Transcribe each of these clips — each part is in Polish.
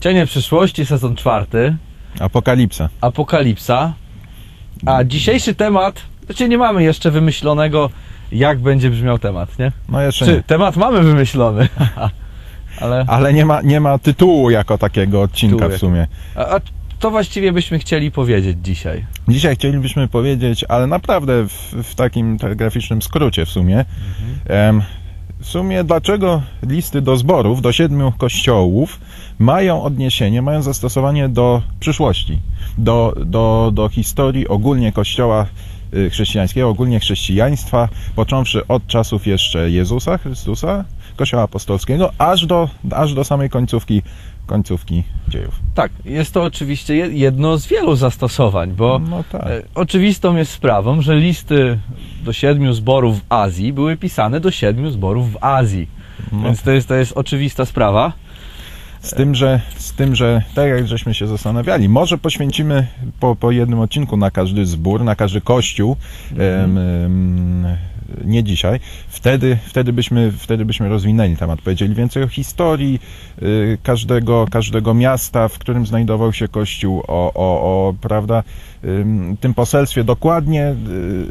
Cienie przyszłości, sezon czwarty, Apokalipsa. Apokalipsa. A dzisiejszy temat, znaczy nie mamy jeszcze wymyślonego, jak będzie brzmiał temat, nie? No jeszcze Czy nie. temat mamy wymyślony, ale Ale nie ma, nie ma tytułu jako takiego odcinka Tytułu w sumie. a, a co właściwie byśmy chcieli powiedzieć dzisiaj? Dzisiaj chcielibyśmy powiedzieć, ale naprawdę w, w takim telegraficznym skrócie w sumie. Em, w sumie dlaczego listy do zborów, do siedmiu kościołów mają odniesienie, mają zastosowanie do przyszłości, do, do, do historii ogólnie kościoła y, chrześcijańskiego, ogólnie chrześcijaństwa, począwszy od czasów jeszcze Jezusa Chrystusa, kościoła apostolskiego, aż do, aż do samej końcówki, końcówki dziejów. Tak, jest to oczywiście je- jedno z wielu zastosowań, bo No tak. e, oczywistą jest sprawą, że listy do siedmiu zborów w Azji były pisane do siedmiu zborów w Azji. No Więc to jest, to jest oczywista sprawa. Z tym, że, z tym, że tak jak żeśmy się zastanawiali, może poświęcimy po, po jednym odcinku na każdy zbór, na każdy kościół, em, em, nie dzisiaj. Wtedy, wtedy, byśmy, wtedy byśmy rozwinęli temat, powiedzieli więcej o historii y, każdego, każdego miasta, w którym znajdował się kościół, o, o, o prawda, tym poselstwie dokładnie.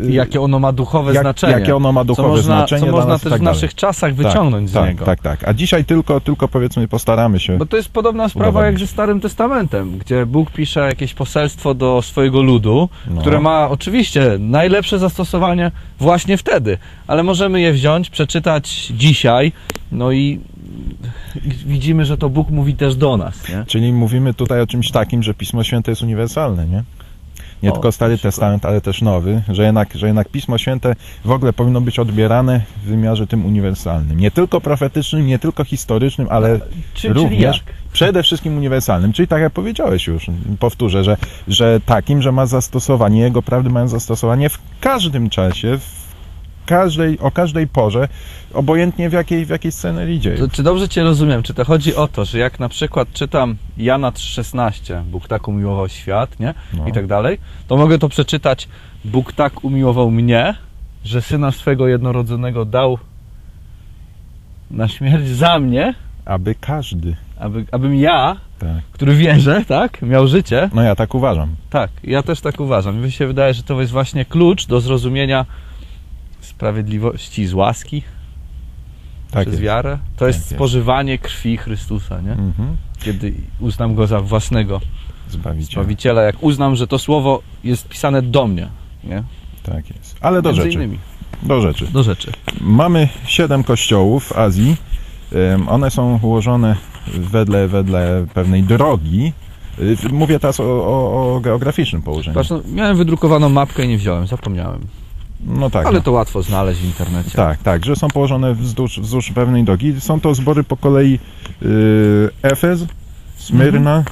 y, Jakie ono ma duchowe jak, znaczenie. Jakie ono ma co duchowe można, znaczenie co można nas też tak w naszych czasach Tak, wyciągnąć z tak, niego. Tak, tak. A dzisiaj tylko, tylko powiedzmy postaramy się. Bo to jest podobna sprawa Udowodnić. jak ze Starym Testamentem, gdzie Bóg pisze jakieś poselstwo do swojego ludu, No. które ma oczywiście najlepsze zastosowanie właśnie wtedy, ale możemy je wziąć, przeczytać dzisiaj, no i i widzimy, że to Bóg mówi też do nas, nie? Czyli mówimy tutaj o czymś takim, że Pismo Święte jest uniwersalne, nie? Nie O, tylko Stary. Testament, ale też Nowy, że jednak, że jednak Pismo Święte w ogóle powinno być odbierane w wymiarze tym uniwersalnym. Nie tylko profetycznym, nie tylko historycznym, ale Czy, również przede wszystkim uniwersalnym. Czyli tak jak powiedziałeś już, powtórzę, że, że takim, że ma zastosowanie, jego prawdy mają zastosowanie w każdym czasie, w każdej, o każdej porze, obojętnie w jakiej, w jakiej scenerii dzieje. To, czy dobrze Cię rozumiem? Czy to chodzi o to, że jak na przykład czytam Jana 3,16, Bóg tak umiłował świat, nie? No. I tak dalej, to mogę to przeczytać, Bóg tak umiłował mnie, że Syna swego jednorodzonego dał na śmierć za mnie, Aby każdy, aby, abym ja, tak. który wierzę, tak, miał życie. No ja tak uważam. Tak, ja też tak uważam. Mi się wydaje, że to jest właśnie klucz do zrozumienia sprawiedliwości z łaski Tak przez jest. wiarę. To jest Tak jest. spożywanie krwi Chrystusa, nie? Mhm. kiedy uznam go za własnego Zbawiciela. Zbawiciela, jak uznam, że to słowo jest pisane do mnie, nie? Tak jest. Ale do Między rzeczy. innymi. Do rzeczy. Do rzeczy. Mamy siedem kościołów w Azji. One są ułożone wedle, wedle pewnej drogi. Y, Mówię teraz o, o, o geograficznym położeniu. Patrz, no, miałem wydrukowaną mapkę i nie wziąłem, zapomniałem. No tak. Ale no. to łatwo znaleźć w internecie. Tak, tak, że są położone wzdłuż, wzdłuż pewnej drogi. Są to zbory po kolei y, Efez, Smyrna,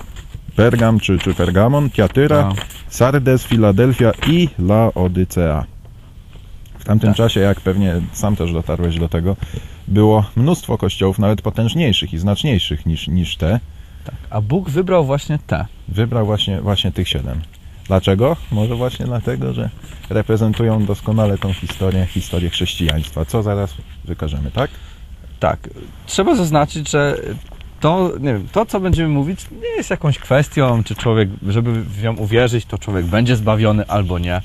Pergam czy, czy Pergamon, Tiatyra, A, Sardes, Filadelfia i Laodycea. W tamtym Tak. czasie, jak pewnie sam też dotarłeś do tego, było mnóstwo kościołów, nawet potężniejszych i znaczniejszych niż, niż te. tak. A Bóg wybrał właśnie te. Wybrał właśnie, właśnie tych siedem. Dlaczego? Może właśnie dlatego, że reprezentują doskonale tą historię, historię chrześcijaństwa, co zaraz wykażemy, tak? Tak. Trzeba zaznaczyć, że to, nie wiem, to, co będziemy mówić, nie jest jakąś kwestią, czy człowiek, żeby w nią uwierzyć, to człowiek będzie zbawiony albo nie.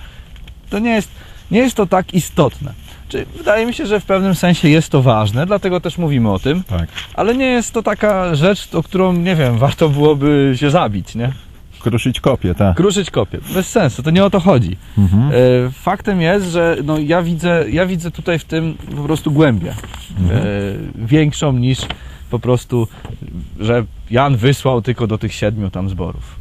To nie jest, nie jest to tak istotne. Czy wydaje mi się, że w pewnym sensie jest to ważne, dlatego też mówimy o tym. Tak. Ale nie jest to taka rzecz, o którą, nie wiem, warto byłoby się zabić, nie? Kruszyć kopię, tak. Kruszyć kopię. Bez sensu, to nie o to chodzi. Mhm. E, Faktem jest, że no, ja, widzę, ja widzę tutaj w tym po prostu głębię. Mhm. E, Większą niż po prostu, że Jan wysłał tylko do tych siedmiu tam zborów.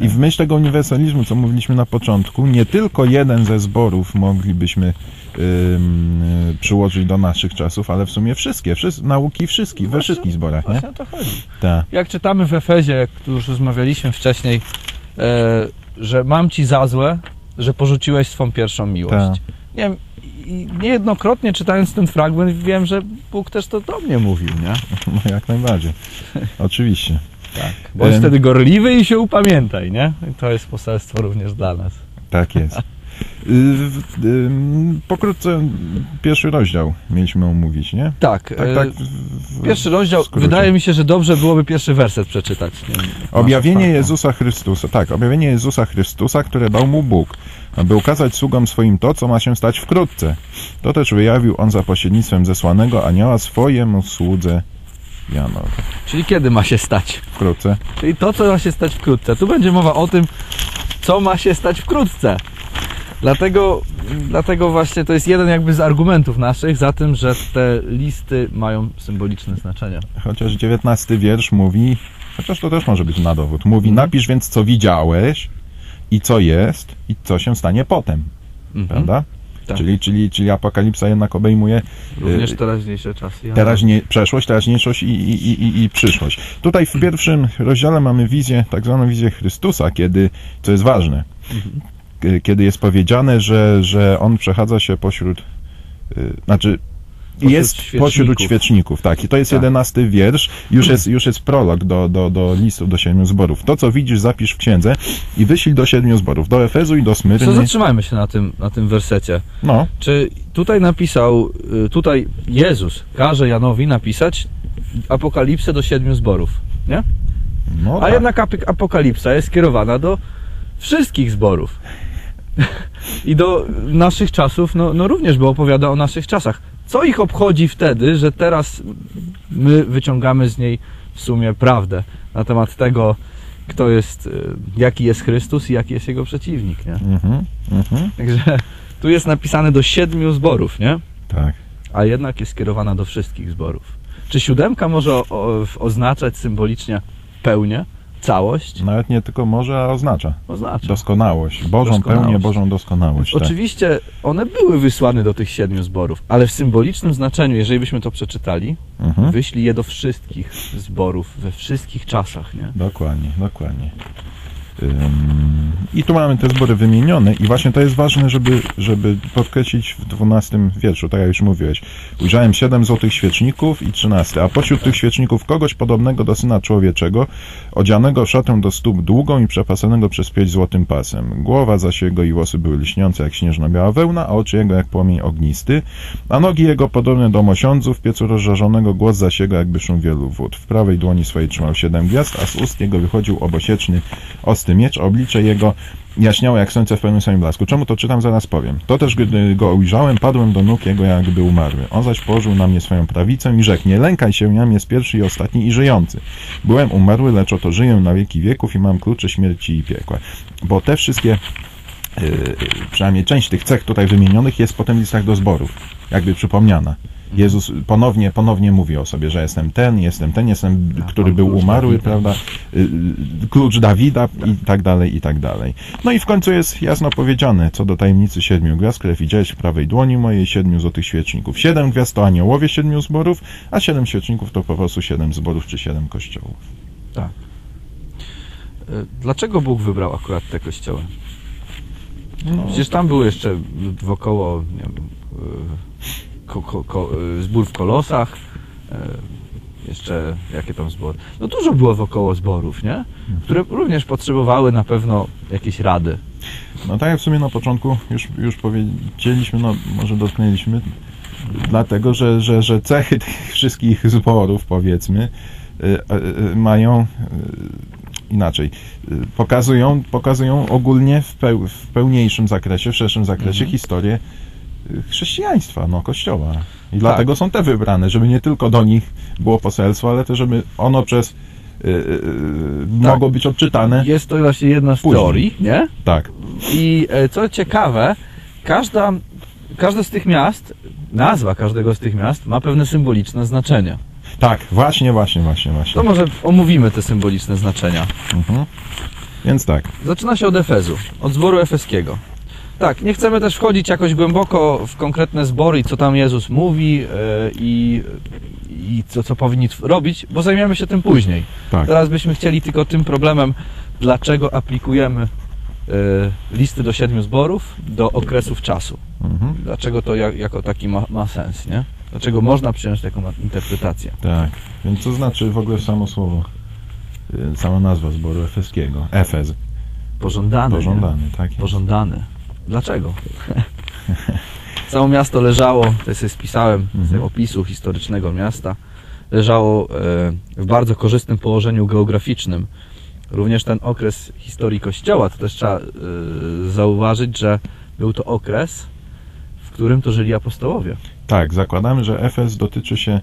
I w myśl tego uniwersalizmu, co mówiliśmy na początku, nie tylko jeden ze zborów moglibyśmy ym, przyłożyć do naszych czasów, ale w sumie wszystkie, wszyscy, nauki wszystkich, we wszystkich zborach, nie? Właśnie o to chodzi. Tak. Jak czytamy w Efezie, jak tu już rozmawialiśmy wcześniej, e, że mam ci za złe, że porzuciłeś swą pierwszą miłość. Tak. Nie wiem, i niejednokrotnie czytając ten fragment wiem, że Bóg też to do mnie mówił, nie? No jak najbardziej. Oczywiście. Tak. Bądź wtedy gorliwy i się upamiętaj, nie? To jest poselstwo również dla nas. Tak jest. ym, pokrótce pierwszy rozdział mieliśmy omówić, nie? Tak, Tak, e, tak. w- Pierwszy rozdział, wydaje mi się, że dobrze byłoby pierwszy werset przeczytać. Objawienie. Jezusa Chrystusa, tak, objawienie Jezusa Chrystusa, które dał mu Bóg, aby ukazać sługom swoim to, co ma się stać wkrótce. To też wyjawił on za pośrednictwem zesłanego anioła swojemu słudze Janowi. Czyli kiedy ma się stać? Wkrótce. Czyli to, co ma się stać wkrótce. Tu będzie mowa o tym, co ma się stać wkrótce. Dlatego, dlatego właśnie to jest jeden jakby z argumentów naszych za tym, że te listy mają symboliczne znaczenie. Chociaż dziewiętnasty wiersz mówi, chociaż to też może być na dowód, mówi Mhm. napisz więc co widziałeś i co jest i co się stanie potem, Mhm. prawda? Tak. Czyli, czyli, czyli apokalipsa jednak obejmuje Również y, teraźniejsze czasy. Ja teraźnie, przeszłość, teraźniejszość i, i, i, i, przyszłość. Tutaj w pierwszym rozdziale mamy wizję, tak zwaną wizję Chrystusa, kiedy, co jest ważne, Mhm. kiedy jest powiedziane, że, że on przechadza się pośród, y, znaczy Pośród jest pośród świeczników. tak. I to jest Tak. jedenasty wiersz, już jest, już jest prolog do, do, do listów do siedmiu zborów. To, co widzisz, zapisz w księdze i wyślij do siedmiu zborów, do Efezu i do Co Smyrny. zatrzymajmy się na tym, na tym wersecie. No, Czy tutaj napisał, y, tutaj Jezus każe Janowi napisać apokalipsę do siedmiu zborów, nie? no A tak. jednak apokalipsa jest skierowana do wszystkich zborów. I do naszych czasów, no, no również, bo opowiada o naszych czasach. Co ich obchodzi wtedy, że teraz my wyciągamy z niej w sumie prawdę na temat tego, kto jest, y, jaki jest Chrystus i jaki jest jego przeciwnik, nie? Mhm, mhm, Także tu jest napisane do siedmiu zborów, nie? tak. A jednak jest skierowana do wszystkich zborów. Czy siódemka może o, o, oznaczać symbolicznie pełnię, całość? Nawet nie tylko może, a oznacza. Oznacza. Doskonałość. Bożą Doskonałość. pełnię, Bożą doskonałość. Tak. Oczywiście one były wysłane do tych siedmiu zborów, ale w symbolicznym znaczeniu, jeżeli byśmy to przeczytali, Mhm. wyślij je do wszystkich zborów, we wszystkich czasach, nie? Dokładnie, dokładnie. I tu mamy te zbory wymienione i właśnie to jest ważne, żeby, żeby podkreślić w 12 wierszu, tak jak już mówiłeś. Ujrzałem siedem złotych świeczników i 13, a pośród tych świeczników kogoś podobnego do Syna Człowieczego, odzianego w szatę do stóp długą i przepasanego przez pięć złotym pasem. Głowa zaś jego i włosy były lśniące jak śnieżno-biała wełna, a oczy jego jak płomień ognisty, a nogi jego podobne do mosiądzu w piecu rozżarzonego, głos zaś jego jakby szum wielu wód. W prawej dłoni swojej trzymał siedem gwiazd, a z ust jego wychodził obosieczny ostry miecz, oblicze jego jaśniało jak słońce w pełnym swoim blasku. Czemu to czytam, zaraz powiem. To też, gdy go ujrzałem, padłem do nóg jego, jakby umarły. On zaś położył na mnie swoją prawicę i rzekł, nie lękaj się, jam jest pierwszy i ostatni i żyjący. Byłem umarły, lecz oto żyję na wieki wieków i mam klucze śmierci i piekła. Bo te wszystkie yy, przynajmniej część tych cech tutaj wymienionych jest potem w listach do zborów, jakby przypomniana. Jezus ponownie, ponownie mówi o sobie, że jestem ten, jestem ten, jestem, Tak, który był umarły, prawda, y, y, klucz Dawida i tak dalej, i tak dalej. No i w końcu jest jasno powiedziane, co do tajemnicy siedmiu gwiazd, które widziałeś w prawej dłoni mojej, siedmiu złotych świeczników. Siedem gwiazd to aniołowie siedmiu zborów, a siedem świeczników to po prostu siedem zborów, czy siedem kościołów. Y, Dlaczego Bóg wybrał akurat te kościoły? No, Przecież tam był jeszcze wokoło nie wiem, y, ko, ko, ko, y, zbór w Kolosach, y, jeszcze jakie tam zbory. No dużo było wokoło zborów, nie? Które również potrzebowały na pewno jakiejś rady. No tak jak w sumie na początku już, już powiedzieliśmy, no może dotknęliśmy, dlatego, że, że, że cechy tych wszystkich zborów, powiedzmy, y, mają inaczej, pokazują, pokazują ogólnie w, peł, w pełniejszym zakresie, w szerszym zakresie Mhm. historię chrześcijaństwa, no kościoła. I dlatego są te wybrane, żeby nie tylko do nich było poselstwo, ale też żeby ono przez y, y, y, mogło być odczytane. Jest to właśnie jedna z Później. teorii, nie? Tak. I e, co ciekawe, każda, każde z tych miast, nazwa każdego z tych miast ma pewne symboliczne znaczenie. Tak, właśnie, właśnie, właśnie, właśnie. To może omówimy te symboliczne znaczenia. Mhm. Więc tak, Zaczyna się od Efezu, od zboru efeskiego. Tak, nie chcemy też wchodzić jakoś głęboko w konkretne zbory i co tam Jezus mówi e, i, i co, co powinni robić, bo zajmiemy się tym później. tak. Teraz byśmy chcieli tylko tym problemem, dlaczego aplikujemy e, listy do siedmiu zborów do okresów czasu. Mhm. Dlaczego to jak, jako taki ma, ma sens, nie? Dlaczego można przyjąć taką interpretację? Tak. Więc co znaczy w ogóle samo słowo, y, sama nazwa zboru efeskiego? Efez. Pożądany. nie? Pożądany, tak jest. Pożądany. Dlaczego? Całe miasto leżało, to sobie spisałem z Mhm. opisu historycznego miasta, leżało e, w bardzo korzystnym położeniu geograficznym. Również ten okres historii Kościoła, to też trzeba e, zauważyć, że był to okres, w którym to żyli apostołowie. Tak, zakładamy, że Efes dotyczy się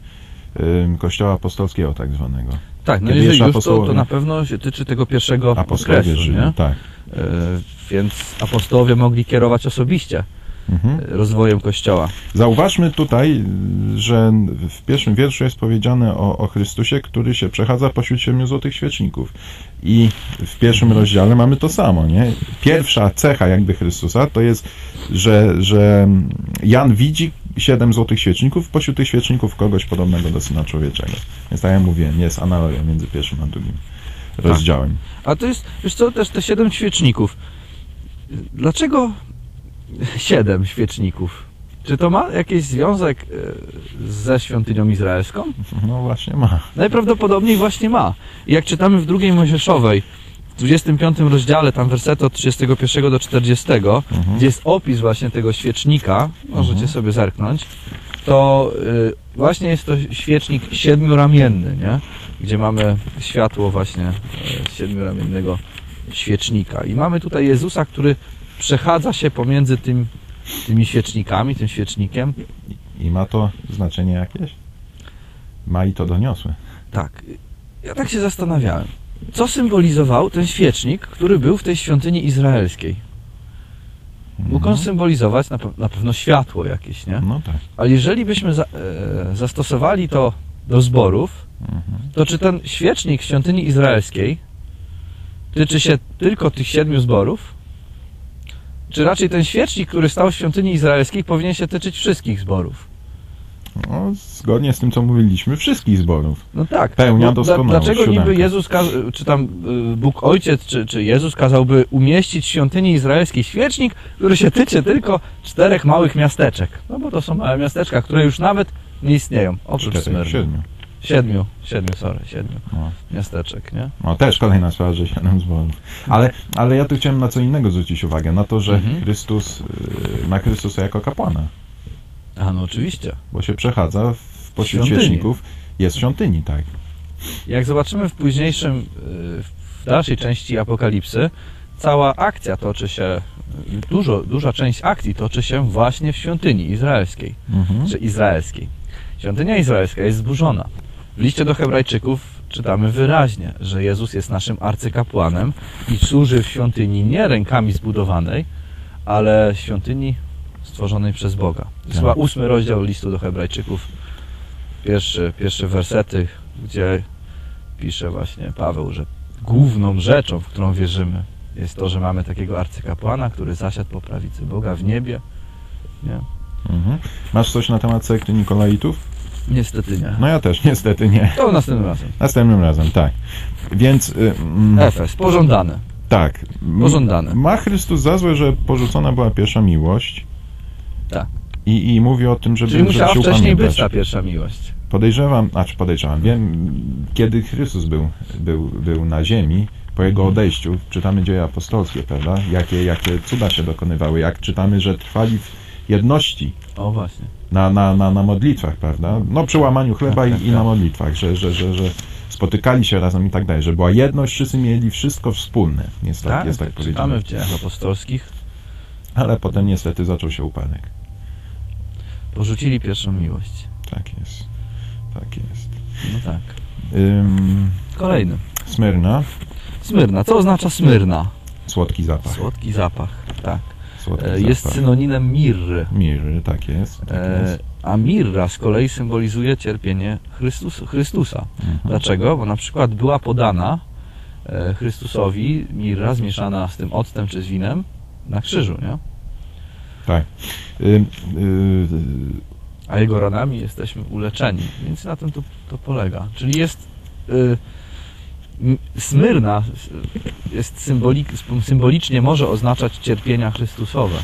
ym, Kościoła Apostolskiego tak zwanego. Tak, no Kiedy jeżeli już, to, to na pewno się tyczy tego pierwszego Apostołowie okresu, żyli, nie? tak. E, więc apostołowie mogli kierować osobiście Mhm. e, rozwojem Kościoła. Zauważmy tutaj, że w pierwszym wierszu jest powiedziane o, o Chrystusie, który się przechadza pośród siedmiu złotych świeczników. I w pierwszym rozdziale mamy to samo, nie? Pierwsza cecha jakby Chrystusa to jest, że, że Jan widzi siedem złotych świeczników, pośród tych świeczników kogoś podobnego do Syna Człowieczego. Więc tak jak mówiłem, jest analogia między pierwszym a drugim rozdziałem. A to jest, wiesz co, też te siedem świeczników. Dlaczego siedem świeczników? Czy to ma jakiś związek e, ze świątynią izraelską? No właśnie ma. Najprawdopodobniej właśnie ma. I jak czytamy w drugiej Mojżeszowej, 25 rozdziale, tam wersety od 31 do 40, Mhm. gdzie jest opis właśnie tego świecznika, możecie Mhm. sobie zerknąć, to y, właśnie jest to świecznik siedmioramienny, nie? Gdzie mamy światło właśnie y, siedmioramiennego świecznika. I mamy tutaj Jezusa, który przechadza się pomiędzy tym, tymi świecznikami, tym świecznikiem. I ma to znaczenie jakieś? Ma i to doniosłe. Tak. Ja tak się zastanawiałem. Co symbolizował ten świecznik, który był w tej świątyni izraelskiej? Mógł on Mhm. symbolizować na, pe- na pewno światło jakieś, nie? No tak. Ale jeżeli byśmy za, e, zastosowali to do zborów, Mhm. to czy ten świecznik świątyni izraelskiej tyczy się tylko tych siedmiu zborów? Czy raczej ten świecznik, który stał w świątyni izraelskiej, powinien się tyczyć wszystkich zborów? No, zgodnie z tym, co mówiliśmy, wszystkich zborów. No tak. Pełnia Bo dla- doskonałość, Dlaczego niby siódemka. Jezus, kaz- czy tam y, Bóg Ojciec, czy, czy Jezus kazałby umieścić w świątyni izraelskiej świecznik, który się tyczy tylko czterech małych miasteczek? No bo to są małe miasteczka, które już nawet nie istnieją, oprócz Cztery, Smyrny. siedmiu. Siedmiu, siedmiu, sorry, siedmiu No. miasteczek, nie? no też kolejna sprawa, że siedem zborów. Ale, ale ja tu chciałem na co innego zwrócić uwagę. Na to, że Mhm. Chrystus, y, na Chrystusa jako kapłana. A no oczywiście. Bo się przechadza w pośród Świątyni. świeczników. Jest w świątyni, tak. Jak zobaczymy w późniejszym, y, w dalszej części Apokalipsy, cała akcja toczy się, y, dużo, duża część akcji toczy się właśnie w świątyni izraelskiej. Mhm. czy izraelskiej. Świątynia izraelska jest zburzona. W liście do Hebrajczyków czytamy wyraźnie, że Jezus jest naszym arcykapłanem i służy w świątyni nie rękami zbudowanej, ale świątyni stworzonej przez Boga. To jest chyba ósmy rozdział listu do Hebrajczyków, pierwszy, pierwsze wersety, gdzie pisze właśnie Paweł, że główną rzeczą, w którą wierzymy, jest to, że mamy takiego arcykapłana, który zasiadł po prawicy Boga w niebie. Nie? Mhm. Masz coś na temat sekty Nikolaitów? Niestety nie. No ja też, niestety nie. To następnym razem. Następnym razem, tak. Więc... Y, mm, Efes, pożądane. tak. Pożądane. Ma Chrystus za złe, że porzucona była pierwsza miłość. Tak. I, I mówi o tym, żeby, Czyli musiała wcześniej upamiętać. być ta pierwsza miłość. Podejrzewam, znaczy podejrzewam, wiem, kiedy Chrystus był, był, był na ziemi, po jego Mhm. odejściu, czytamy dzieje apostolskie, prawda? Jakie, jakie cuda się dokonywały, jak czytamy, że trwali w jedności O właśnie. na, na, na, na modlitwach, prawda? No przy łamaniu chleba Tak, tak, i, i na tak. modlitwach, że, że, że, że spotykali się razem i tak dalej, że była jedność, wszyscy mieli wszystko wspólne, jest tak, Tak, jest tak tak powiedziane. czytamy w dziejach apostolskich. Ale potem niestety zaczął się upadek. Porzucili pierwszą miłość. Tak jest, tak jest. No tak. Ym, Kolejny. Smyrna, Smyrna. Co oznacza smyrna? słodki zapach. Słodki zapach. Tak. Słodki E, Jest zapach. synonimem mirry. Miry, tak jest. Tak E, jest. A mirra z kolei symbolizuje cierpienie Chrystus, Chrystusa. Mhm. Dlaczego? Bo na przykład była podana e, Chrystusowi mirra zmieszana z tym octem czy z winem na krzyżu, nie? Tak. Y, y, a jego ranami jesteśmy uleczeni. Więc na tym to, to polega. Czyli jest y, Smyrna jest symbolik, symbolicznie może oznaczać cierpienia Chrystusowe.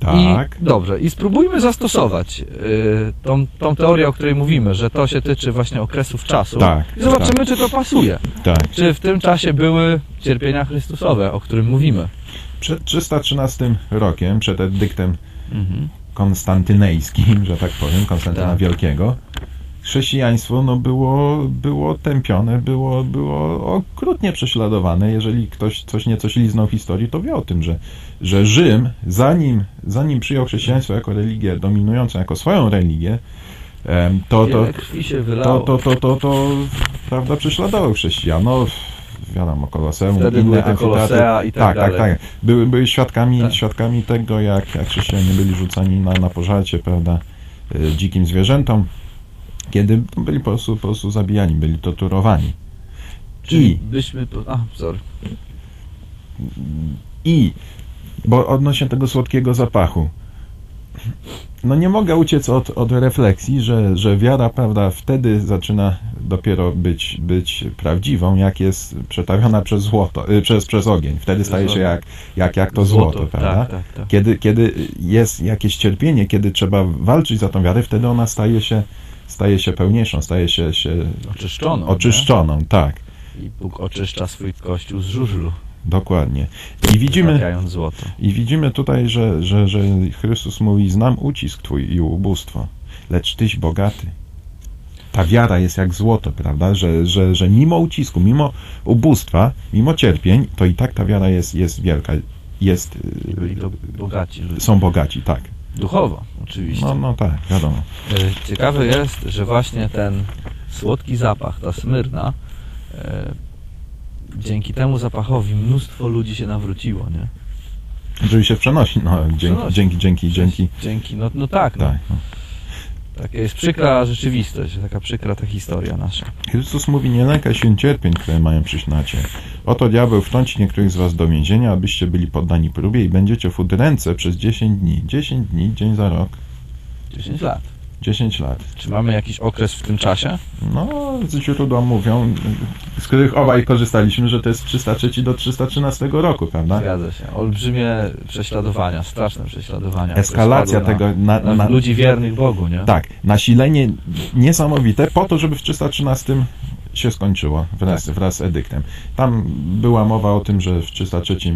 Tak. I, dobrze, i spróbujmy zastosować y, tą, tą teorię, o której mówimy, że to się tyczy właśnie okresów czasu. Tak, I zobaczymy, czy to pasuje. Tak. Czy w tym czasie były cierpienia Chrystusowe, o którym mówimy? Przed 313 rokiem, przed edyktem Mhm. konstantynejskim, że tak powiem, Konstantyna Tak. Wielkiego, chrześcijaństwo no, było, było tępione, było, było okrutnie prześladowane. Jeżeli ktoś coś nieco liznął historii, to wie o tym, że, że Rzym, zanim, zanim przyjął chrześcijaństwo jako religię dominującą, jako swoją religię, to, to, to, to, to, to, to prawda, prześladował chrześcijan. No, wiadomo, Koloseum, Wtedy inne amfiteatry. Tak tak, tak, dalej. tak. Były, były świadkami, Tak. świadkami tego, jak, jak chrześcijanie byli rzucani na, na pożarcie, prawda, y, dzikim zwierzętom, kiedy byli po prostu, po prostu zabijani, byli torturowani. Czyli I, byśmy... A, sorry. I, bo odnośnie tego słodkiego zapachu, no nie mogę uciec od, od refleksji, że, że wiara, prawda, wtedy zaczyna dopiero być, być prawdziwą, jak jest przetawiona przez złoto, y, przez, przez ogień. Wtedy staje się jak, jak, jak to złoto, prawda? Tak, tak, tak. Kiedy, kiedy jest jakieś cierpienie, kiedy trzeba walczyć za tą wiarę, wtedy ona staje się, staje się pełniejszą, staje się, się Oczyszczoną. oczyszczoną, tak, nie? I Bóg oczyszcza swój kościół z żużlu, dokładnie. I widzimy. I widzimy tutaj, że, że, że Chrystus mówi: Znam ucisk twój i ubóstwo, lecz tyś bogaty. Ta wiara jest jak złoto, prawda? Że, że, że mimo ucisku, mimo ubóstwa, mimo cierpień, to i tak ta wiara jest, jest wielka. Jest, to bogaci są bogaci, tak. Duchowo, oczywiście. No, no tak, wiadomo. E, Ciekawe jest, że właśnie ten słodki zapach, ta smyrna, e, dzięki temu zapachowi mnóstwo ludzi się nawróciło, nie? Żeby się przenosi, no, dzięki, Przenosi. dzięki, dzięki, dzięki. Dzięki, no, no tak, no. Tak. No. Taka jest przykra rzeczywistość, taka przykra ta historia nasza. Chrystus mówi, nie lękaj się cierpień, które mają przyjść na cię. Oto diabeł wtrąci niektórych z was do więzienia, abyście byli poddani próbie i będziecie w udręce przez 10 dni. 10 dni, dzień za rok, 10 lat. 10 lat. Czy mamy jakiś okres w tym czasie? No, z źródła mówią, z których obaj korzystaliśmy, że to jest 303 do 313 roku, prawda? Zgadza się. Olbrzymie prześladowania, straszne prześladowania. Eskalacja spadły tego na, Na, na, na ludzi wiernych Bogu, nie? Tak, nasilenie niesamowite po to, żeby w 313 się skończyło wraz, Tak. wraz z edyktem. Tam była mowa o tym, że w 303 yy,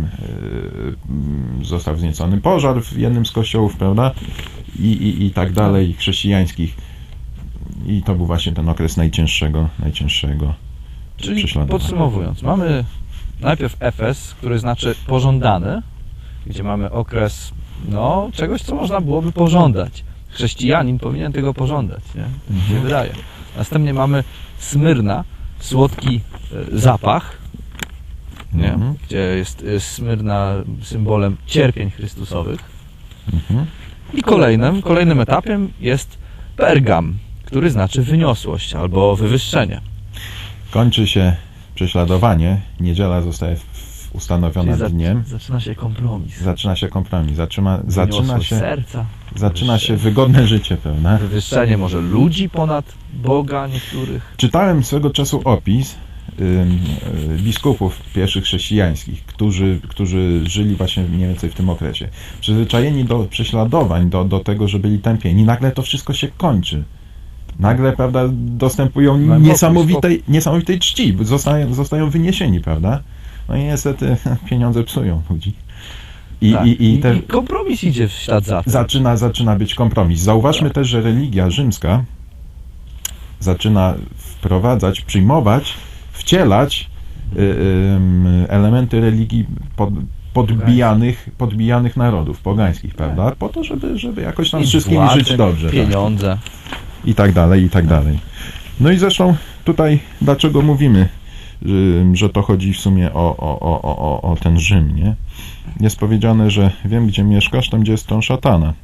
mm, został wzniecony pożar w jednym z kościołów, prawda? I, i, i tak dalej, chrześcijańskich. I to był właśnie ten okres najcięższego, najcięższego Czyli podsumowując, mamy najpierw Efes, który znaczy pożądany, gdzie mamy okres no, czegoś, co można byłoby pożądać. Chrześcijanin powinien tego pożądać, nie? Tak mi się wydaje. Następnie mamy Smyrna, słodki e, zapach, nie? Mhm. gdzie jest e, Smyrna symbolem cierpień Chrystusowych. Mhm. I kolejnym, kolejnym etapem jest Pergam, który znaczy wyniosłość albo wywyższenie. Kończy się prześladowanie, niedziela zostaje ustanowiona Czyli dniem. Zaczyna się kompromis. Zaczyna się kompromis, zaczyna, zaczyna się, serca. Zaczyna się wygodne życie pewne. Wywyższenie może ludzi ponad Boga niektórych. Czytałem swego czasu opis y, biskupów pierwszych chrześcijańskich, którzy, którzy żyli właśnie mniej więcej w tym okresie. Przyzwyczajeni do prześladowań, do, do tego, że byli tępieni. Nagle to wszystko się kończy. Nagle, prawda, dostępują niesamowitej, niesamowitej czci, zostają, zostają wyniesieni, prawda? No i niestety pieniądze psują ludzi. I, Tak. i, i te, I kompromis idzie w ślad za tym. zaczyna, zaczyna być kompromis. Zauważmy Tak. też, że religia rzymska zaczyna wprowadzać, przyjmować, wcielać y, ym, elementy religii pod, podbijanych, podbijanych narodów pogańskich, prawda? Po to, żeby, żeby jakoś tam wszystkimi władzy, żyć dobrze. Tak. Pieniądze. I tak dalej, i tak dalej. No i zresztą tutaj dlaczego mówimy, y, że to chodzi w sumie o, o, o, o, o- ten Rzym, nie? Jest powiedziane, że wiem, gdzie mieszkasz, tam, gdzie jest tron szatana.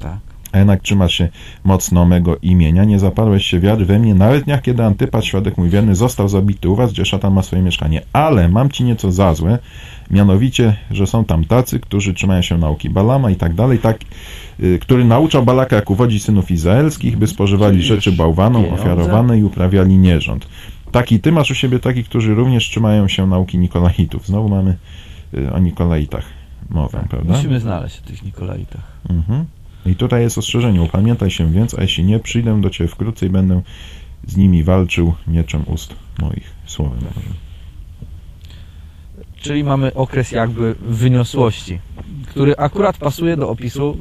Tak. A jednak trzymasz się mocno mego imienia, nie zaparłeś się wiary we mnie, nawet dniach, kiedy Antypas, świadek mój wierny, został zabity u was, gdzie szatan ma swoje mieszkanie. Ale mam ci nieco za złe, mianowicie, że są tam tacy, którzy trzymają się nauki Balama i tak dalej, tak, y, który nauczał Balaka, jak uwodzić synów izraelskich, by spożywali rzeczy pieniądze. ofiarowane i uprawiali nierząd. Taki ty masz u siebie takich, którzy również trzymają się nauki Nikolaitów. Znowu mamy y, o Nikolaitach mowę, tak. prawda? Musimy znaleźć o tych Nikolaitach. Mhm. I tutaj jest ostrzeżenie, upamiętaj się więc, a jeśli nie, przyjdę do Ciebie wkrótce i będę z nimi walczył mieczem ust moich, słowem Bożym. Czyli mamy okres jakby wyniosłości, który akurat pasuje do opisu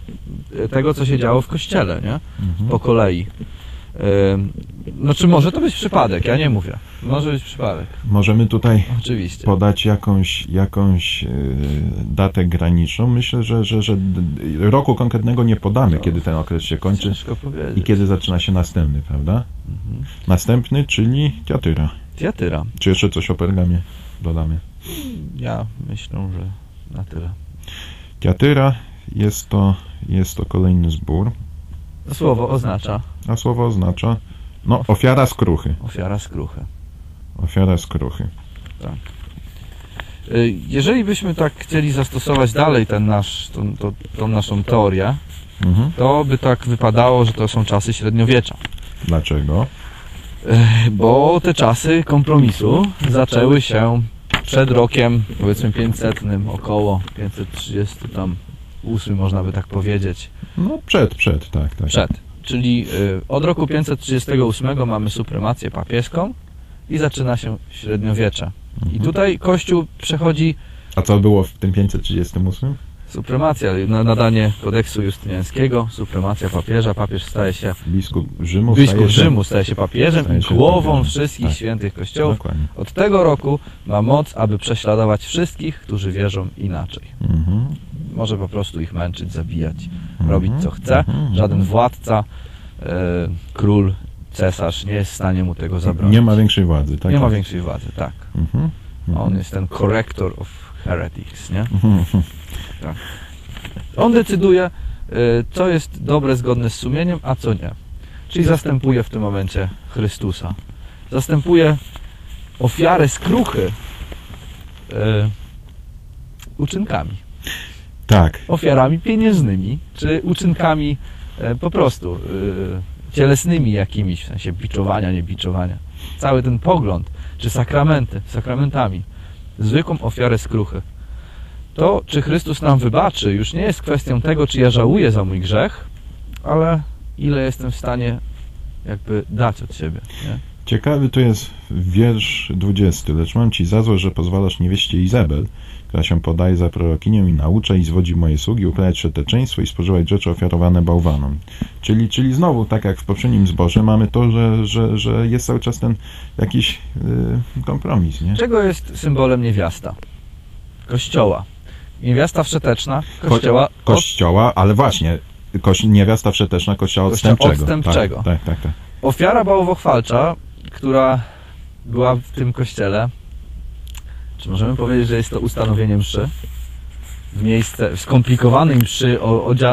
tego, co się działo w kościele, nie? Mhm. Po kolei. Ym, No czy może to być przypadek? Ja nie mówię. Może być przypadek. Możemy tutaj Oczywiście. podać jakąś, jakąś e, datę graniczną. Myślę, że, że, że roku konkretnego nie podamy, kiedy ten okres się kończy i kiedy zaczyna się następny, prawda? Mhm. Następny, czyli Tiatyra. Tiatyra. Czy jeszcze coś o Pergamie dodamy? Ja myślę, że na tyle. Tiatyra jest to, jest to kolejny zbór, Słowo oznacza a słowo oznacza no, ofiara skruchy. ofiara skruchy. Ofiara skruchy. Y, Jeżeli byśmy tak chcieli zastosować dalej ten nasz, tą, tą, tą naszą teorię, Mhm. to by tak wypadało, że to są czasy średniowiecza. Dlaczego? Bo te czasy kompromisu zaczęły się przed rokiem, powiedzmy 500, około 530 tam 8 można by tak powiedzieć. No przed, przed, tak, tak. Przed. Czyli y, od roku 538 mamy supremację papieską i zaczyna się średniowiecze. I Mhm. tutaj Kościół przechodzi A co było w tym 538? supremacja, na- nadanie kodeksu justyniańskiego, supremacja papieża, papież staje się, Biskup Rzymu biskup staje się... Rzymu staje się papieżem staje i się głową papieżem. wszystkich Tak. świętych kościołów. Dokładnie. Od tego roku ma moc, aby prześladować wszystkich, którzy wierzą inaczej. Mhm. Może po prostu ich męczyć, zabijać, Mhm. robić co chce. Mhm. Żaden władca, e, król, cesarz nie jest w stanie mu tego zabronić. Nie ma większej władzy, tak? Nie ma większej władzy, tak. Mhm. On jest ten corrector of heretics, nie? Mhm. On decyduje, y, co jest dobre, zgodne z sumieniem, a co nie. Czyli zastępuje w tym momencie Chrystusa. Zastępuje ofiarę skruchy y, uczynkami. Tak. Ofiarami pieniężnymi, czy uczynkami y, po prostu y, cielesnymi jakimiś, w sensie biczowania, nie biczowania. Cały ten pogląd, czy sakramenty, sakramentami. Zwykłą ofiarę skruchy. To, czy Chrystus nam wybaczy, już nie jest kwestią tego, czy ja żałuję za mój grzech, ale ile jestem w stanie jakby dać od siebie. Nie? Ciekawy to jest wiersz 20. Lecz mam ci za złe, że pozwalasz niewieście Izabel, która się podaje za prorokinię i naucza i zwodzi moje sługi, uprawiać szeteczeństwo i spożywać rzeczy ofiarowane bałwanom. Czyli, czyli znowu, tak jak w poprzednim zborze, mamy to, że, że, że jest cały czas ten jakiś y, kompromis, nie? Czego jest symbolem niewiasta? Kościoła. Niewiasta wszeteczna, kościoła Ko- kościoła, ale właśnie, koś- niewiasta wszeteczna kościoła Kościoła odstępczego. odstępczego. Tak, tak, tak. tak. Ofiara bałwochwalcza, która była w tym kościele, czy możemy powiedzieć, że jest to ustanowienie mszy? W miejsce, w skomplikowanej mszy,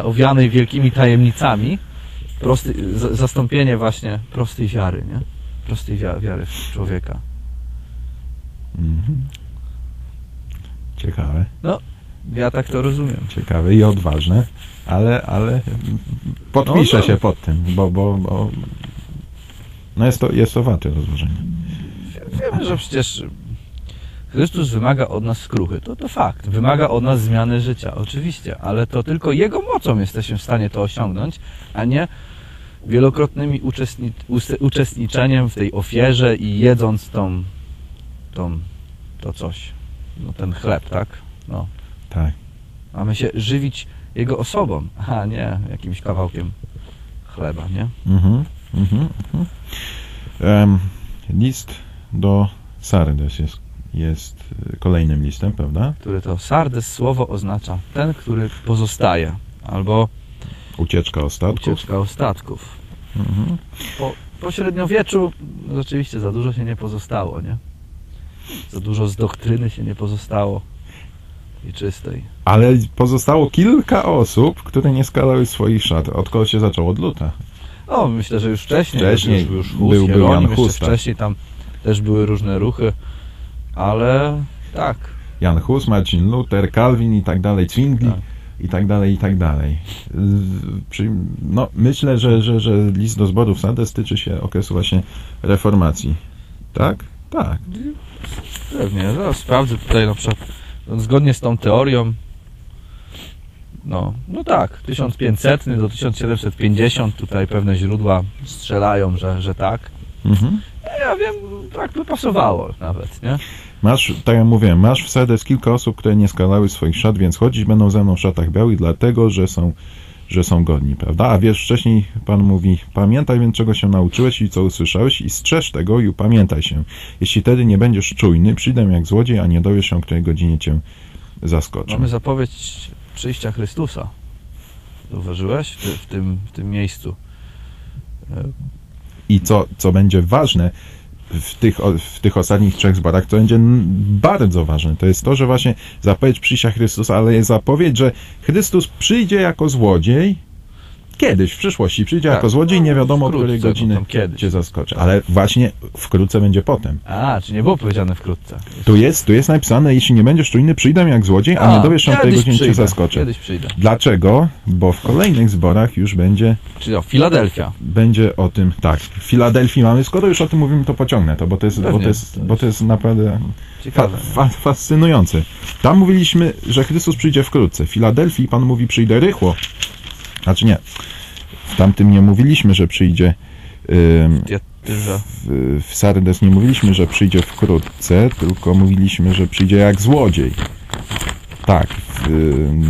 owianej wielkimi tajemnicami, prosty, za- zastąpienie właśnie prostej wiary, nie? Prostej wia- wiary w człowieka. Mhm. Ciekawe, Ja tak to rozumiem. ciekawe i odważne, ale, ale podpiszę No, no. się pod tym, bo, bo, bo no jest to, jest to warte rozważenie. Wiemy, że przecież Chrystus wymaga od nas skruchy. To to fakt. Wymaga od nas zmiany życia, oczywiście, ale to tylko Jego mocą jesteśmy w stanie to osiągnąć, a nie wielokrotnymi uczestni uczestniczeniem w tej ofierze i jedząc tą, tą to coś, no ten chleb, tak? No. Tak. Mamy się żywić Jego osobą, a nie jakimś kawałkiem chleba, nie? Mhm, mhm, mhm. Em, list do Sardes jest, jest y, kolejnym listem, prawda? Który to sardes słowo oznacza ten, który pozostaje, albo Ucieczka ostatków. ucieczka ostatków. Mhm. Po, po średniowieczu rzeczywiście za dużo się nie pozostało, nie? Za dużo z doktryny się nie pozostało i czystej. Ale pozostało kilka osób, które nie skalały swoich szat. Od kogo się zaczęło? Od Luta. No, myślę, że już wcześniej, Wcześniej już, już Hus, był- był Jan Hus, wcześniej tam też były różne ruchy, ale tak, Jan Hus, Marcin Luther, Calvin i tak dalej, Zwingli Tak. i tak dalej, i tak dalej. No, myślę, że, że, że list do zborów Sardes tyczy się okresu właśnie reformacji. Tak? Tak. pewnie. Zaraz sprawdzę tutaj na przykład, no, zgodnie z tą teorią, no, no tak, 1500 do 1750 tutaj pewne źródła strzelają, że, że tak. Mhm. Ja wiem, tak by pasowało nawet, nie? Masz, tak jak mówiłem, masz w Sardes kilka osób, które nie skalały swoich szat, więc chodzić będą ze mną w szatach białych, dlatego, że są, że są godni, prawda? A wiesz, wcześniej Pan mówi, pamiętaj więc, czego się nauczyłeś i co usłyszałeś i strzeż tego i upamiętaj się. Jeśli wtedy nie będziesz czujny, przyjdę jak złodziej, a nie dowiesz się, o której godzinie cię zaskoczę. Mamy zapowiedź przyjścia Chrystusa. Zauważyłeś? W, w, tym, w tym miejscu. I co, co będzie ważne w tych, w tych ostatnich trzech zborach, to będzie bardzo ważne. To jest to, że właśnie zapowiedź przyjścia Chrystusa, ale jest zapowiedź, że Chrystus przyjdzie jako złodziej kiedyś, w przyszłości. Przyjdzie Tak. jako złodziej, nie wiadomo, o Wkrótce, której bo godziny kiedyś. cię zaskoczy. Ale właśnie wkrótce będzie potem. A, czy nie było powiedziane wkrótce? Tu jest, tu jest napisane, jeśli nie będziesz czujny, przyjdę jak złodziej, a, nie dowiesz się, kiedyś godzinie cię zaskoczę. Kiedyś przyjdę. Dlaczego? Bo w kolejnych zborach już będzie Czyli o, Filadelfia. będzie o tym, tak, w Filadelfii mamy, skoro już o tym mówimy, to pociągnę to, bo to jest, bo Pewnie, to jest, bo to jest naprawdę fa, Ciekawe. fa, fascynujące. Tam mówiliśmy, że Chrystus przyjdzie wkrótce. W Filadelfii Pan mówi, przyjdę rychło. Znaczy nie, w tamtym nie mówiliśmy, że przyjdzie że... w, w Sardes nie mówiliśmy, że przyjdzie wkrótce, tylko mówiliśmy, że przyjdzie jak złodziej. Tak, w, ym,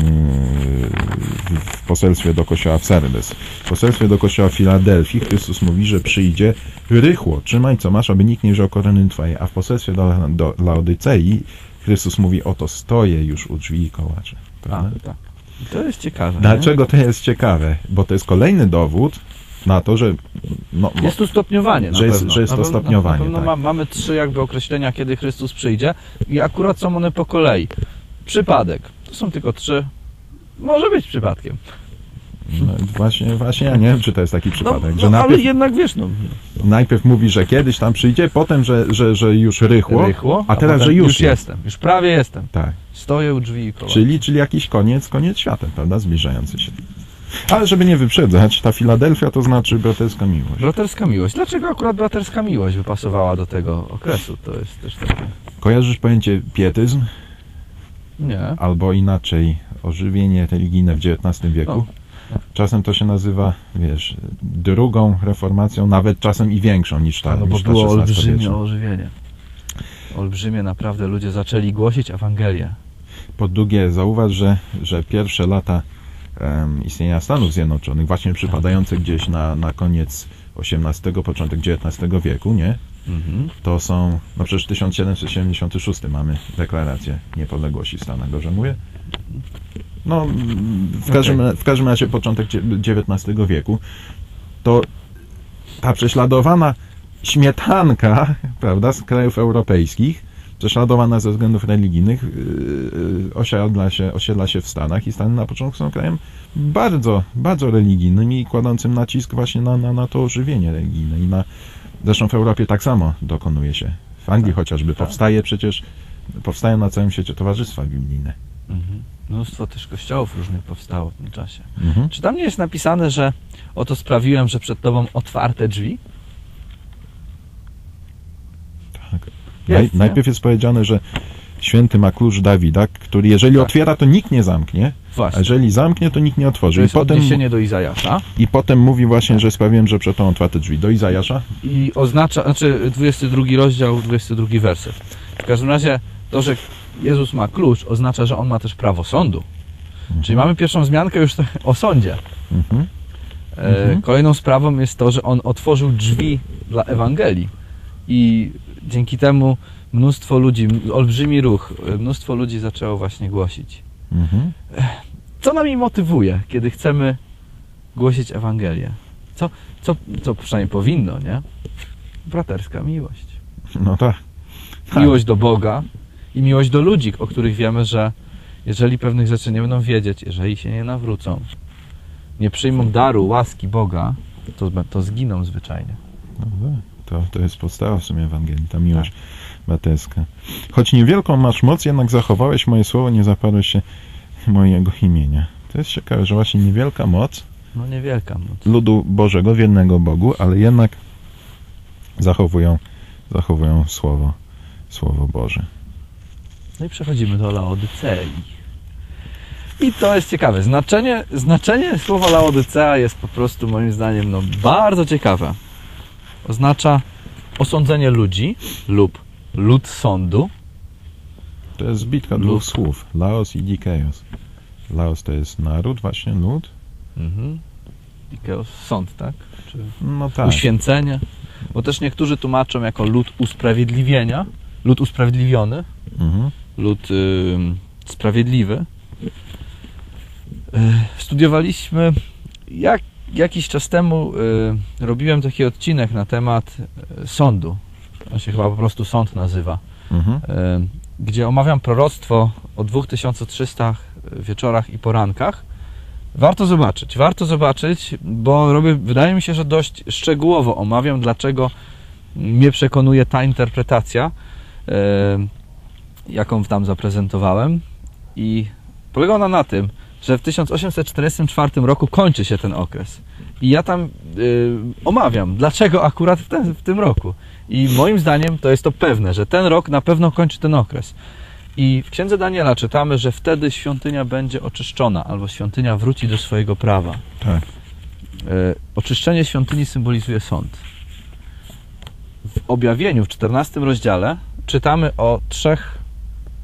w, poselstwie do kościoła w Sardes. W poselstwie do kościoła w Filadelfii Chrystus mówi, że przyjdzie rychło. Trzymaj co masz, aby nikt nie wziął korony twojej. A w poselstwie do, do Laodycei Chrystus mówi, oto stoję już u drzwi i kołaczę. A, Prawda? tak. I To jest ciekawe. Dlaczego to jest ciekawe? Bo to jest kolejny dowód na to, że no, nie? Jest tu stopniowanie. Że jest- że jest to pewno- stopniowanie, Na pewno tak. ma, mamy trzy jakby określenia, kiedy Chrystus przyjdzie i akurat są one po kolei. Przypadek. To są tylko trzy. Może być przypadkiem. No, właśnie, właśnie ja nie wiem, czy to jest taki przypadek, no, że no, ale najpierw, jednak wiesz, no. najpierw mówi, że kiedyś tam przyjdzie, potem, że, że, że już rychło, Rychło, a teraz, potem że już, już jestem. Już prawie jestem. Tak, Stoję u drzwi i koło. czyli, czyli jakiś koniec, koniec świata, prawda, zbliżający się. Ale żeby nie wyprzedzać, ta Filadelfia to znaczy braterska miłość. Braterska miłość. Dlaczego akurat braterska miłość wypasowała do tego okresu? To jest też takie... Kojarzysz pojęcie pietyzm, Nie. albo inaczej ożywienie religijne w XIX wieku? O. Czasem to się nazywa, wiesz, drugą reformacją, nawet czasem i większą niż ta, No bo niż ta było olbrzymie ożywienie. Olbrzymie naprawdę ludzie zaczęli głosić Ewangelię. Po drugie, zauważ, że, że pierwsze lata em, istnienia Stanów Zjednoczonych, właśnie przypadające gdzieś na, na koniec XVIII, początek XIX wieku, nie? Mhm. To są, no przecież 1776 mamy deklarację niepodległości Stanów, dobrze mówię? No, w każdym, w każdym razie początek XIX wieku, to ta prześladowana śmietanka, prawda, z krajów europejskich, prześladowana ze względów religijnych, yy, osiedla się, osiedla się w Stanach i Stany na początku są krajem bardzo, bardzo religijnym i kładącym nacisk właśnie na, na, na to ożywienie religijne i na, zresztą w Europie tak samo dokonuje się. W Anglii Tak, chociażby tak. powstaje przecież, powstają na całym świecie towarzystwa biblijne. Mhm. Mnóstwo też kościołów różnych powstało w tym czasie. Mhm. Czy tam nie jest napisane, że oto sprawiłem, że przed tobą otwarte drzwi? Tak. Jest, Naj, najpierw jest powiedziane, że święty ma klucz Dawida, który jeżeli Tak. otwiera, to nikt nie zamknie, a Właśnie. jeżeli zamknie, to nikt nie To otworzy. I jest potem, odniesienie do Izajasza I potem mówi właśnie, że sprawiłem, że przed tą otwarte drzwi. Do Izajasza? i oznacza, znaczy 22 rozdział, 22 werset. W każdym razie to, że Jezus ma klucz, oznacza, że on ma też prawo sądu. Czyli mamy pierwszą wzmiankę już o sądzie. Mhm. E, Mhm. Kolejną sprawą jest to, że on otworzył drzwi dla Ewangelii i dzięki temu mnóstwo ludzi, olbrzymi ruch, e, mnóstwo ludzi zaczęło właśnie głosić. Mhm. Co nami motywuje, kiedy chcemy głosić Ewangelię? Co, co, co przynajmniej powinno, nie? Braterska miłość. No tak. Tak. Miłość do Boga i miłość do ludzi, o których wiemy, że jeżeli pewnych rzeczy nie będą wiedzieć, jeżeli się nie nawrócą, nie przyjmą daru, łaski Boga, to, to zginą zwyczajnie. Tak. To, to jest podstawa w sumie Ewangelii, ta miłość braterska. Choć niewielką masz moc, jednak zachowałeś moje słowo, nie zaparłeś się mojego imienia. To jest ciekawe, że właśnie niewielka moc No niewielka moc. ludu Bożego, wiernego Bogu, ale jednak zachowują, zachowują słowo, słowo Boże. No i przechodzimy do Laodycei. I to jest ciekawe. Znaczenie, znaczenie słowa Laodycea jest po prostu moim zdaniem no, bardzo ciekawe. Oznacza osądzenie ludzi lub lud sądu. To jest zbitka dwóch słów. Laos i Dikeos. Laos to jest naród, właśnie lud. Mhm. Dikeos, sąd, tak? Czy No tak. uświęcenie. Bo też niektórzy tłumaczą jako lud usprawiedliwienia, lud usprawiedliwiony, Mhm. Lud y, sprawiedliwy. Y, studiowaliśmy, jak, jakiś czas temu y, robiłem taki odcinek na temat y, sądu. On się chyba po prostu sąd nazywa. Mhm. y, gdzie omawiam proroctwo o 2300 wieczorach i porankach. Warto zobaczyć, warto zobaczyć, bo robię, wydaje mi się, że dość szczegółowo omawiam, dlaczego mnie przekonuje ta interpretacja, y, jaką tam zaprezentowałem. I polega ona na tym, że w 1844 roku kończy się ten okres. I ja tam y, omawiam, dlaczego akurat w, ten, w tym roku. I moim zdaniem to jest to pewne, że ten rok na pewno kończy ten okres. I w księdze Daniela czytamy, że wtedy świątynia będzie oczyszczona, albo świątynia wróci do swojego prawa. Tak. E, Oczyszczenie świątyni symbolizuje sąd. W objawieniu w 14 rozdziale czytamy o trzech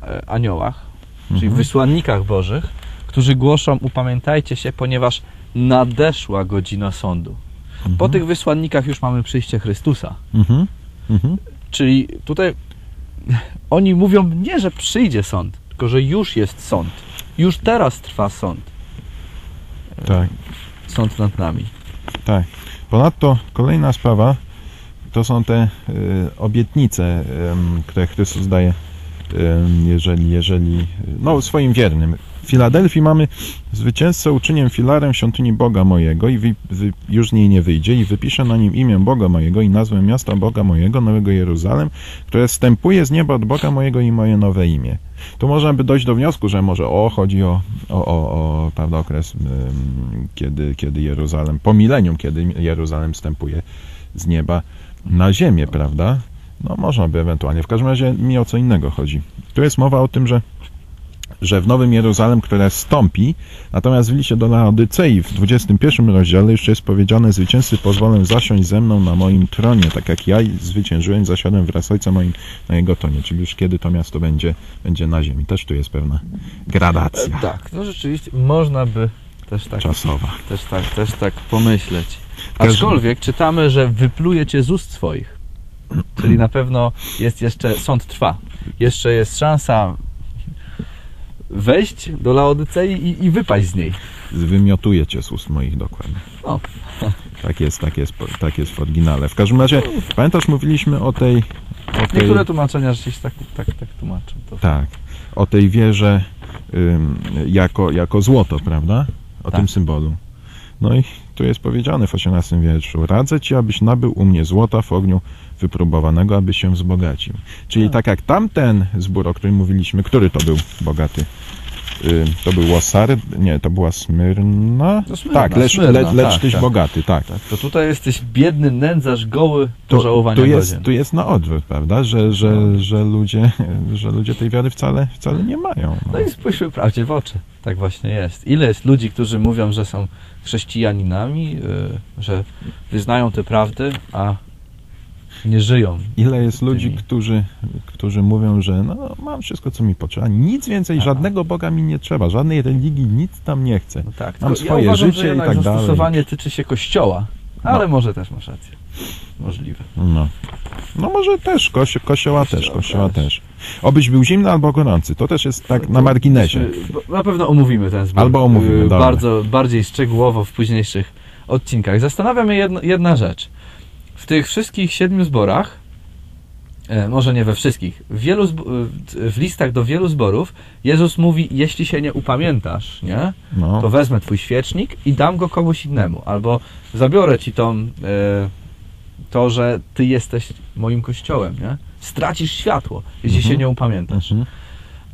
e, aniołach, czyli Mhm. wysłannikach bożych, którzy głoszą: Upamiętajcie się, ponieważ nadeszła godzina sądu. Po Mhm. tych wysłannikach już mamy przyjście Chrystusa. Mhm. Mhm. Czyli tutaj oni mówią nie, że przyjdzie sąd, tylko że już jest sąd. Już teraz trwa sąd. Tak. Sąd nad nami. Tak. Ponadto kolejna sprawa to są te y, obietnice, ym, które Chrystus daje, jeżeli, jeżeli, no swoim wiernym. W Filadelfii mamy zwycięzcę uczynię filarem świątyni Boga mojego i wy, wy, już z niej nie wyjdzie i wypiszę na nim imię Boga mojego i nazwę miasta Boga mojego, Nowego Jeruzalem, które wstępuje z nieba od Boga mojego i moje nowe imię. Tu można by dojść do wniosku, że może o, chodzi o, o, o, o prawda, okres, kiedy, kiedy Jeruzalem, po milenium, kiedy Jeruzalem wstępuje z nieba na ziemię, prawda? No można by ewentualnie. W każdym razie mi o co innego chodzi. Tu jest mowa o tym, że że w Nowym Jeruzalem, które stąpi, natomiast w liście do Laodycei w 21 rozdziale jeszcze jest powiedziane zwycięzcy pozwolę zasiąść ze mną na moim tronie, tak jak ja zwyciężyłem, zasiadłem wraz z ojcem moim na jego tronie, czyli już kiedy to miasto będzie, będzie na ziemi. Też tu jest pewna gradacja Tak, no rzeczywiście można by też tak, czasowa. też tak, też tak pomyśleć. Aczkolwiek czytamy, że wypluje cię z ust swoich. Czyli na pewno jest jeszcze, sąd trwa. Jeszcze jest szansa wejść do Laodycei i, i wypaść z niej. Zwymiotuję cię z ust moich dokładnie. O. Tak jest, tak jest, tak jest w oryginale. W każdym razie, pamiętasz, mówiliśmy o tej... O tej Niektóre tłumaczenia rzeczywiście tak, tak, tak tłumaczą. To. Tak, o tej wierze ym, jako, jako złoto, prawda? O Tak. tym symbolu. No i tu jest powiedziane w 18 wierszu. Radzę ci, abyś nabył u mnie złota w ogniu wypróbowanego, abyś się wzbogacił. Czyli Tak. tak jak tamten zbór, o którym mówiliśmy, który to był bogaty? Ym, to był Łosary? Nie, to była Smyrna? To Smyrna, tak, lecz, Smyrna, le, lecz tak, tyś tak. bogaty, tak. Tak, to tutaj jesteś biedny, nędzarz, goły, Tu, pożałowania tu, jest, godzien. tu jest na odwrót, prawda? Że, że, No. że, ludzie, że ludzie tej wiary wcale, wcale nie mają. No i spójrzmy prawdzie w oczy. Tak właśnie jest. Ile jest ludzi, którzy mówią, że są chrześcijaninami, yy, że wyznają te prawdy, a nie żyją. Ile jest ludzi, tymi. którzy, którzy mówią, że no, mam wszystko, co mi potrzeba, nic więcej, Aha. żadnego Boga mi nie trzeba, żadnej religii, nic tam nie chcę. No tak, Mam swoje ja uważam, życie że i tak dalej. zastosowanie tyczy się kościoła, ale No. może też masz rację. Możliwe. No, no może też, kościoła, Kościoła też, kościoła też. też. Obyś był zimny albo gorący, to też jest tak na marginesie. Bo Na pewno omówimy ten zbiór. Albo omówimy, yy, dobra. Bardzo, bardziej szczegółowo w późniejszych odcinkach. Zastanawia mnie jedna, jedna rzecz. W tych wszystkich siedmiu zborach, może nie we wszystkich, w, wielu w listach do wielu zborów Jezus mówi, jeśli się nie upamiętasz, nie, No, to wezmę twój świecznik i dam go komuś innemu. Albo zabiorę ci tą, e, to, że ty jesteś moim kościołem, nie? Stracisz światło, jeśli Mhm. się nie upamiętasz. mhm,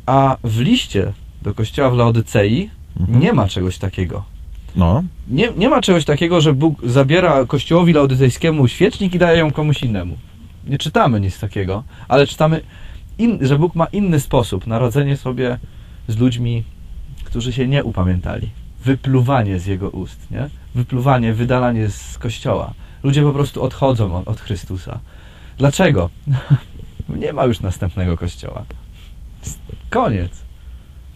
A w liście do kościoła w Laodycei mhm. nie ma czegoś takiego. No, Nie, nie ma czegoś takiego, że Bóg zabiera kościołowi laodycejskiemu świecznik i daje ją komuś innemu. Nie czytamy nic takiego, ale czytamy, in, że Bóg ma inny sposób na radzenie sobie z ludźmi, którzy się nie upamiętali. Wypluwanie z jego ust, nie? Wypluwanie, wydalanie z kościoła. Ludzie po prostu odchodzą od, od Chrystusa. Dlaczego? Nie ma już następnego kościoła. Koniec.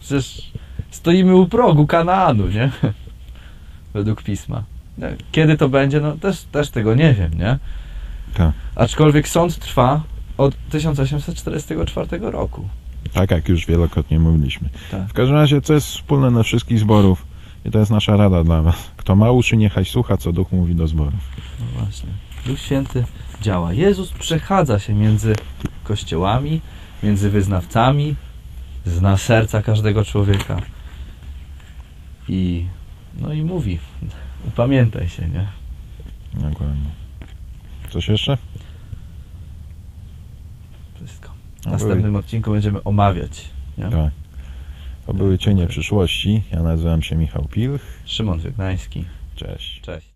Przecież stoimy u progu Kanaanu, nie? Według pisma. Kiedy to będzie? No też, też tego nie wiem, nie? Tak. Aczkolwiek sąd trwa od 1844 roku. Tak jak już wielokrotnie mówiliśmy. Tak. W każdym razie, co jest wspólne dla wszystkich zborów, i to jest nasza rada dla Was. Kto ma uszy, niechaj słucha, co Duch mówi do zborów. No właśnie. Duch Święty działa. Jezus przechadza się między kościołami, między wyznawcami, zna serca każdego człowieka. I no i mówi, upamiętaj się, nie? Dokładnie. Coś jeszcze? Wszystko. W następnym odcinku będziemy omawiać. Nie? Tak. To były cienie przyszłości. Ja nazywam się Michał Pilch. Szymon Wygnański. Cześć. Cześć.